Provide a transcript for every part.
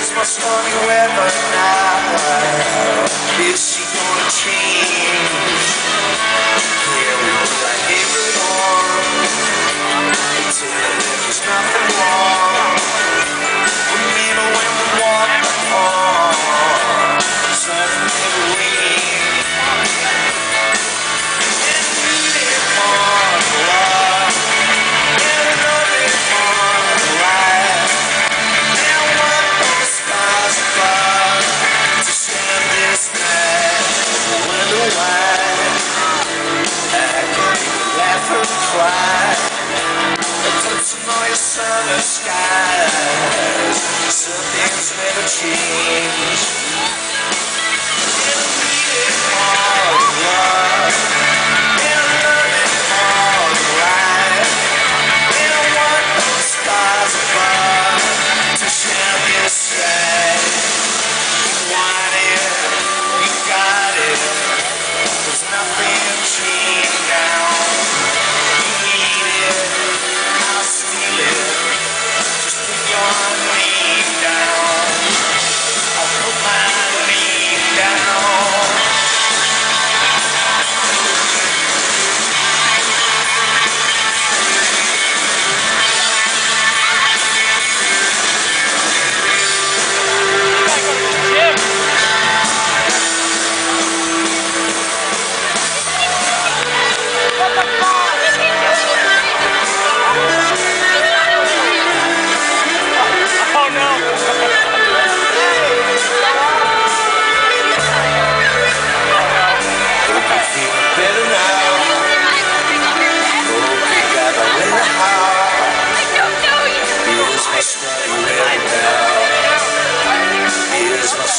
It's my stunning weapon now. voice of the skies. Some things never change.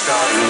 2000.